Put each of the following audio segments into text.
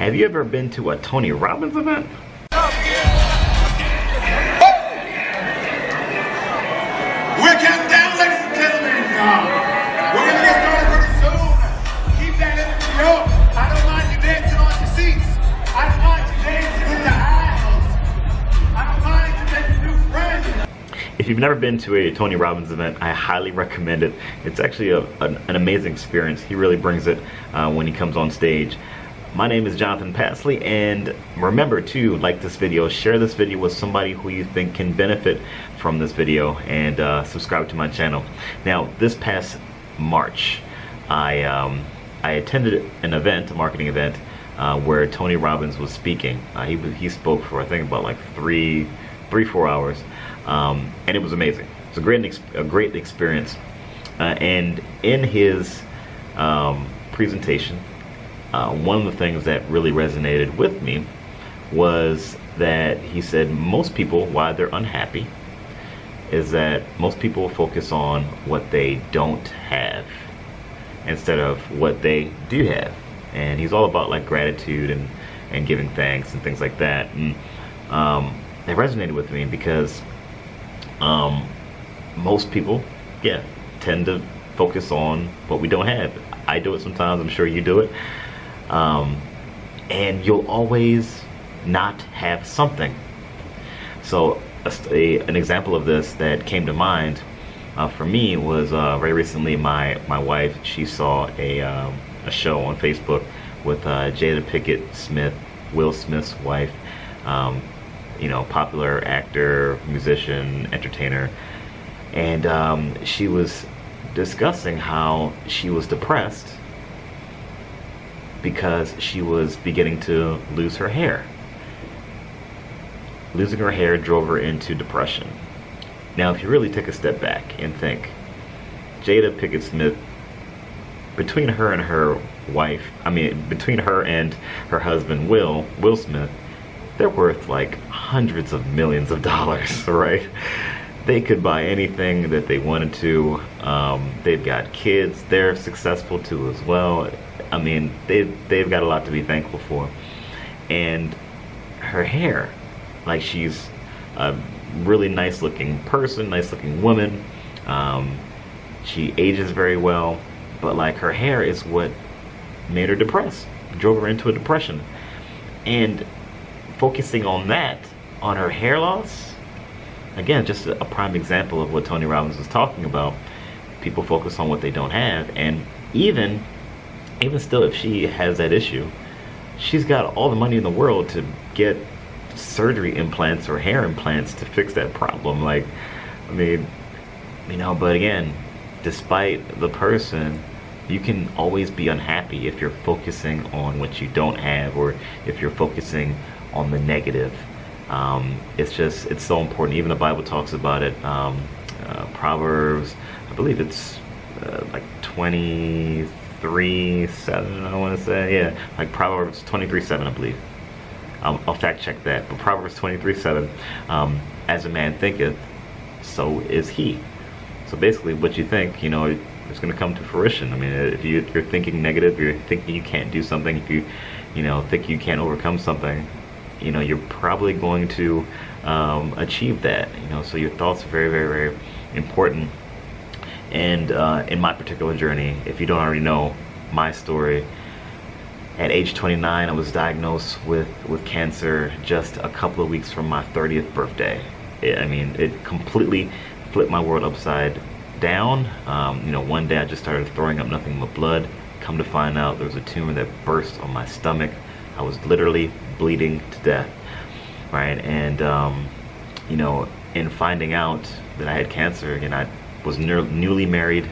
Have you ever been to a Tony Robbins event? We're counting down, ladies and gentlemen. We're gonna get started pretty soon. Keep that energy up. I don't mind you dancing on your seats. I don't mind you dancing in the aisles. I don't mind you making new friends. If you've never been to a Tony Robbins event, I highly recommend it. It's actually a, an, an amazing experience. He really brings it uh, when he comes on stage. My name is Jonathan Pasley, and remember to like this video, share this video with somebody who you think can benefit from this video, and uh, subscribe to my channel. Now, this past March, I um, I attended an event, a marketing event, uh, where Tony Robbins was speaking. Uh, he he spoke for I think about like three three four hours, um, and it was amazing. It's a great a great experience, uh, and in his um, presentation uh, one of the things that really resonated with me was that he said most people, why they're unhappy, is that most people focus on what they don't have instead of what they do have. And he's all about like gratitude and, and giving thanks and things like that. And um, it resonated with me because um, most people, yeah, tend to focus on what we don't have. I do it sometimes, I'm sure you do it um, and you'll always not have something. So a, a, an example of this that came to mind uh, for me was uh, very recently my my wife she saw a um, a show on Facebook with uh, Jada Pinkett Smith, Will Smith's wife, um, you know, popular actor, musician, entertainer, and um, she was discussing how she was depressed because she was beginning to lose her hair. Losing her hair drove her into depression. Now, if you really take a step back and think, Jada Pinkett Smith, between her and her wife, I mean, between her and her husband, Will, Will Smith, they're worth like hundreds of millions of dollars, right? They could buy anything that they wanted to. Um, they've got kids, they're successful too as well I mean, they've, they've got a lot to be thankful for. And her hair, like she's a really nice looking person, nice looking woman. Um, she ages very well, but like her hair is what made her depressed, drove her into a depression. And focusing on that, on her hair loss, again, just a, prime example of what Tony Robbins was talking about. People focus on what they don't have, and even even still, if she has that issue, she's got all the money in the world to get surgery implants or hair implants to fix that problem. Like, I mean, you know, but again, despite the person, you can always be unhappy if you're focusing on what you don't have or if you're focusing on the negative. Um, it's just, it's so important. Even the Bible talks about it. Um, uh, Proverbs, I believe it's uh, like 20 23 7 i want to say yeah like proverbs 23 7 i believe. Um, i'll fact check that but proverbs 23 7 um, as a man thinketh so is he. So basically what you think you know it's going to come to fruition. I mean if, you, you're thinking negative you're thinking you can't do something if you you know think you can't overcome something you know you're probably going to um, achieve that you know. So your thoughts are very very very important and uh, in my particular journey, if you don't already know my story, at age 29, I was diagnosed with, with cancer just a couple of weeks from my 30th birthday. It, I mean, it completely flipped my world upside down. Um, you know, one day I just started throwing up nothing but blood. Come to find out there was a tumor that burst on my stomach. I was literally bleeding to death, right? And, um, you know, in finding out that I had cancer, and I was newly married,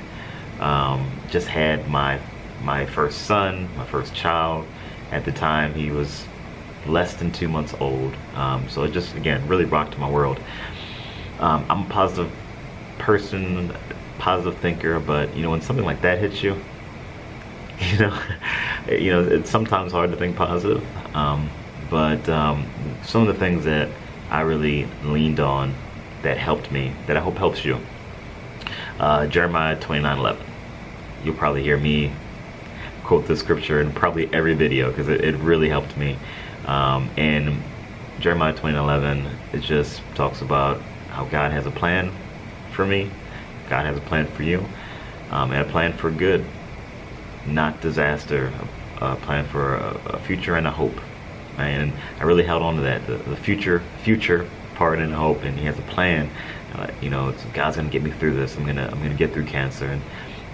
um, just had my my first son, my first child. At the time, he was less than two months old. Um, so it just again really rocked my world. Um, I'm a positive person, positive thinker, but you know when something like that hits you, you know, you know it's sometimes hard to think positive. Um, but um, some of the things that I really leaned on that helped me, that I hope helps you uh, Jeremiah 29:11. You'll probably hear me quote this scripture in probably every video because it, it really helped me. Um, and Jeremiah 20:11, it just talks about how God has a plan for me. God has a plan for you, um, and a plan for good, not disaster. A, a plan for a, a, future and a hope. And I really held on to that, the, the future, future part and hope. And He has a plan. Uh, you know, God's gonna get me through this. I'm gonna, I'm gonna get through cancer. And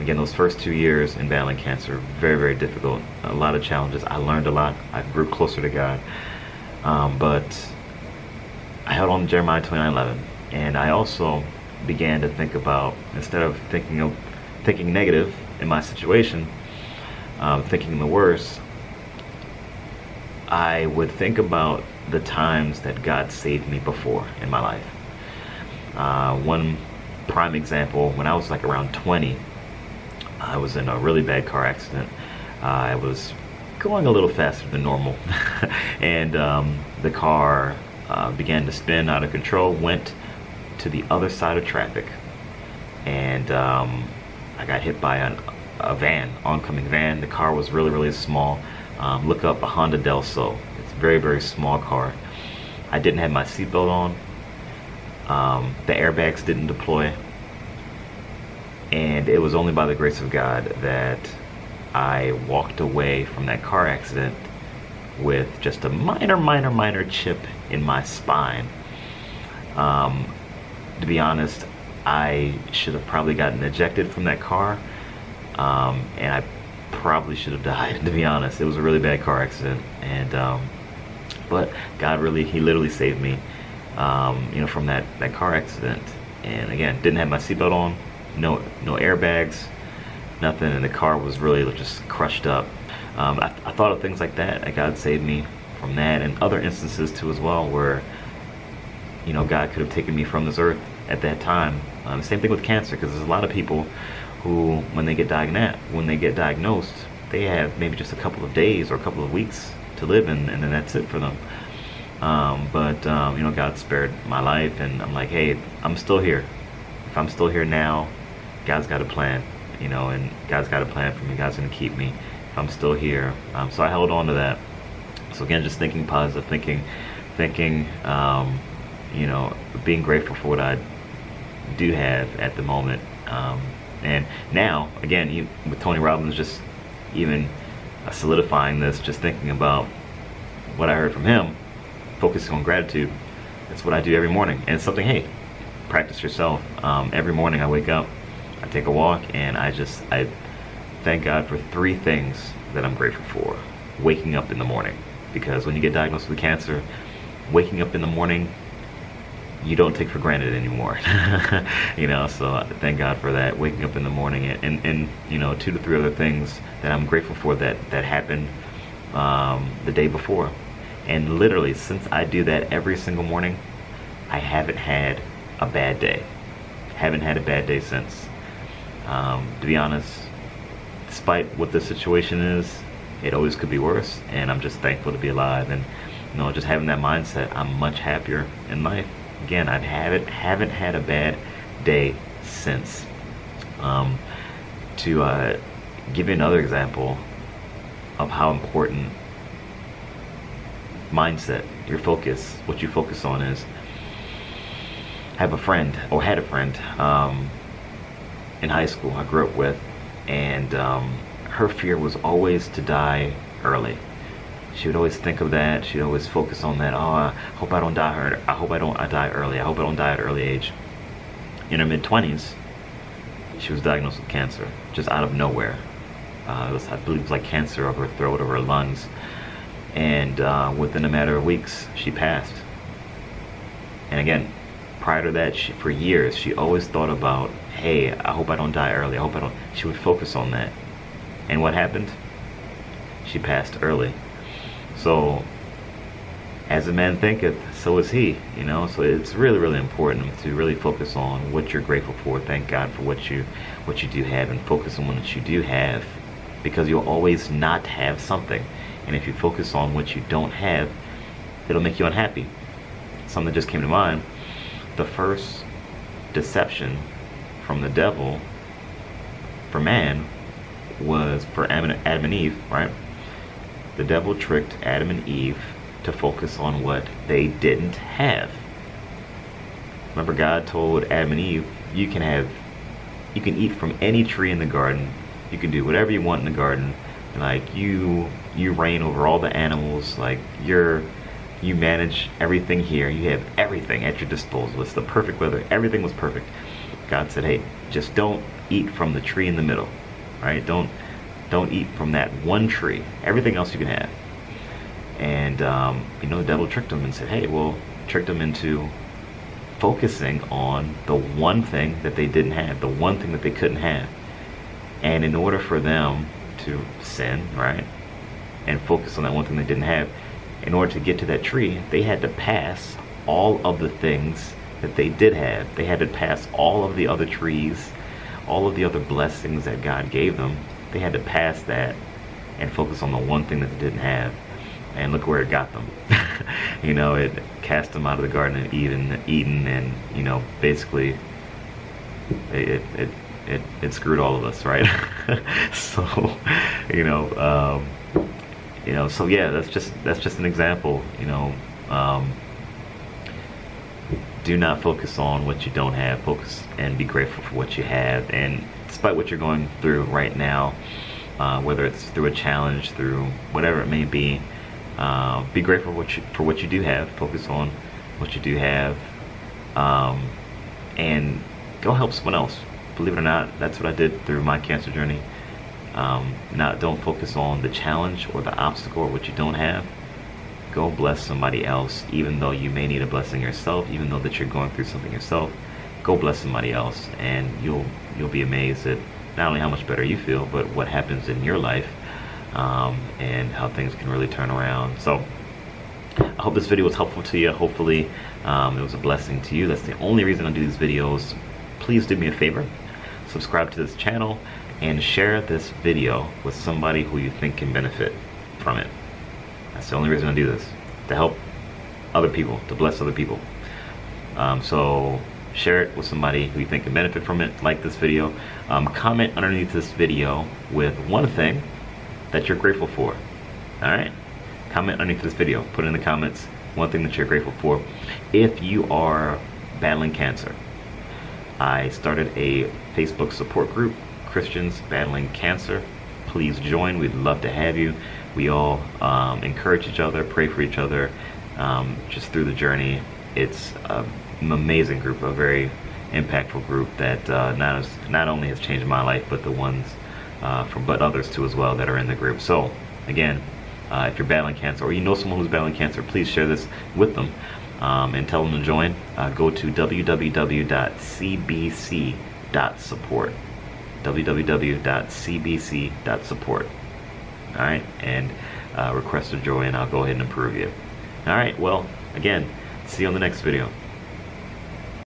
again, those first two years in battling cancer, very, very difficult. A lot of challenges. I learned a lot. I grew closer to God. Um, but I held on to Jeremiah 29:11, and I also began to think about instead of thinking of thinking negative in my situation, um, thinking the worst, I would think about the times that God saved me before in my life. Uh, one prime example, when I was like around 20, I was in a really bad car accident. Uh, I was going a little faster than normal, and um, the car uh, began to spin out of control, went to the other side of traffic, and um, I got hit by an, a van, oncoming van. The car was really, really small. Um, look up a Honda Del Sol. It's a very, very small car. I didn't have my seatbelt on. Um, the airbags didn't deploy. And it was only by the grace of God that I walked away from that car accident with just a minor, minor, minor chip in my spine. Um, to be honest, I should have probably gotten ejected from that car, um, and I probably should have died. To be honest, it was a really bad car accident, and um, but God really, He literally saved me, um, you know, from that that car accident. And again, didn't have my seatbelt on, no no airbags, nothing, and the car was really just crushed up. Um, I, I, thought of things like that. God saved me from that, and other instances too as well, where you know God could have taken me from this earth at that time. Um, same thing with cancer, because there's a lot of people who, when they get diagnosed, when they get diagnosed, they have maybe just a couple of days or a couple of weeks to live, and, and then that's it for them. Um, but um, you know, God spared my life, and I'm like, hey, I'm still here. If I'm still here now, God's got a plan, you know, and God's got a plan for me. God's gonna keep me. If I'm still here. Um, so I held on to that. So again, just thinking positive, thinking, thinking, um, you know, being grateful for what I do have at the moment. Um, and now, again, you, with Tony Robbins, just even solidifying this, just thinking about what I heard from him, focusing on gratitude. That's what I do every morning. And it's something, hey, practice yourself. Um, every morning I wake up, I take a walk, and I just, I thank God for three things that I'm grateful for. Waking up in the morning. Because when you get diagnosed with cancer, waking up in the morning, you don't take for granted anymore. you know, so thank God for that. Waking up in the morning and, and, and, you know, two to three other things that I'm grateful for that, that happened um, the day before. And literally, since I do that every single morning, I haven't had a bad day. Haven't had a bad day since. Um, to be honest, despite what the situation is, it always could be worse. And I'm just thankful to be alive. And, you know, just having that mindset, I'm much happier in life. Again, I haven't, haven't had a bad day since. Um, to uh, give you another example of how important mindset, your focus, what you focus on is. Have a friend, or had a friend, um, in high school I grew up with, and um, her fear was always to die early. She would always think of that. She'd always focus on that. Oh, I hope I don't die early. I hope I don't I die early. I hope I don't die at early age. In her mid twenties, she was diagnosed with cancer, just out of nowhere. Uh, was, I believe it was like cancer of her throat or her lungs. And uh, within a matter of weeks, she passed. And again, prior to that, she, for years, she always thought about, hey, I hope I don't die early. I hope I don't. She would focus on that. And what happened? She passed early. So, as a man thinketh, so is he. You know, so it's really, really important to really focus on what you're grateful for. Thank God for what you, what you do have, and focus on what you do have, because you'll always not have something. And if you focus on what you don't have, it'll make you unhappy. Something just came to mind. The first deception from the devil for man was for Adam and, Eve, right? The devil tricked Adam and Eve to focus on what they didn't have. Remember, God told Adam and Eve, "You can have, you can eat from any tree in the garden. You can do whatever you want in the garden. And like you, you reign over all the animals. Like you're." You manage everything here. You have everything at your disposal. It's the perfect weather. Everything was perfect. God said, "Hey, just don't eat from the tree in the middle, right? Don't don't eat from that one tree. Everything else you can have." And um, you know, the devil tricked them and said, "Hey, well, tricked them into focusing on the one thing that they didn't have, the one thing that they couldn't have. And in order for them to sin, right, and focus on that one thing they didn't have, in order to get to that tree, they had to pass all of the things that they did have. They had to pass all of the other trees, all of the other blessings that God gave them. They had to pass that and focus on the one thing that they didn't have. And look where it got them. you know, it cast them out of the Garden of Eden, Eden, and you know, basically, it it it, it screwed all of us, right? so, you know, um, you know, so yeah, that's just that's just an example. You know, um, do not focus on what you don't have. Focus and be grateful for what you have. And despite what you're going through right now, uh, whether it's through a challenge, through whatever it may be, uh, be grateful for what, you, for what you do have. Focus on what you do have, um, and go help someone else. Believe it or not, that's what I did through my cancer journey. Um, not don't focus on the challenge or the obstacle or what you don't have. Go bless somebody else, even though you may need a blessing yourself. Even though that you're going through something yourself, go bless somebody else, and you'll you'll be amazed at not only how much better you feel, but what happens in your life um, and how things can really turn around. So I hope this video was helpful to you. Hopefully um, it was a blessing to you. That's the only reason I do these videos. Please do me a favor, subscribe to this channel and share this video with somebody who you think can benefit from it. That's the only reason I do this, to help other people, to bless other people. Um, so share it with somebody who you think can benefit from it, like this video. Um, comment underneath this video with one thing that you're grateful for. All right? Comment underneath this video. Put in the comments one thing that you're grateful for. If you are battling cancer, I started a Facebook support group, Christians Battling Cancer. Please join. We'd love to have you. We all um, encourage each other, pray for each other, um, just through the journey. It's an amazing group, a very impactful group that uh, not, as, not only has changed my life, but the ones uh, from but others too as well that are in the group. So again, uh, if you're battling cancer or you know someone who's battling cancer, please share this with them um, and tell them to join. Uh, go to www.cbc.support. www.cbc.support. All right, and uh, request to join. I'll go ahead and approve you. All right, well, again, see you on the next video.